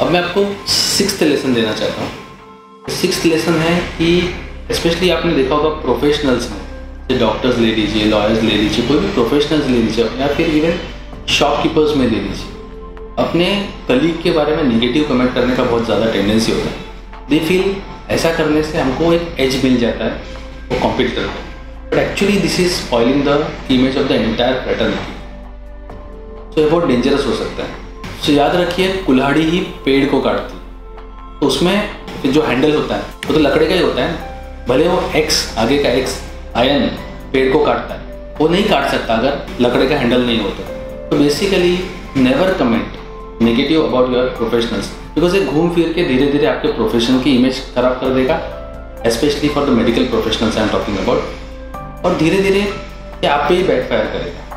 अब मैं आपको सिक्स लेसन देना चाहता हूँ। सिक्स लेसन है कि स्पेशली आपने देखा होगा प्रोफेशनल्स में डॉक्टर्स ले लीजिए लॉयर्स ले लीजिए, कोई भी प्रोफेशनल्स ले लीजिए, या फिर इवन शॉपकीपर्स में ले लीजिए। अपने कलीग के बारे में निगेटिव कमेंट करने का बहुत ज़्यादा टेंडेंसी होता है। दे फील ऐसा करने से हमको एक एज मिल जाता है, वो कॉम्पीट करते but actually this is spoiling the image of the entire fraternity so ये बहुत डेंजरस हो सकता है। So, याद रखिए कुल्हाड़ी ही पेड़ को काटती तो उसमें जो हैंडल होता है वो तो लकड़े का ही होता है भले वो एक्स आगे का एक्स आयन पेड़ को काटता है। वो नहीं काट सकता अगर लकड़े का हैंडल नहीं होता। तो basically never comment negative about your professionals because ये घूम फिर के धीरे धीरे आपके प्रोफेशन की इमेज खराब कर देगा specially for the medical professionals I am talking about और धीरे धीरे ये आप पे ही बैक फायर करेगा।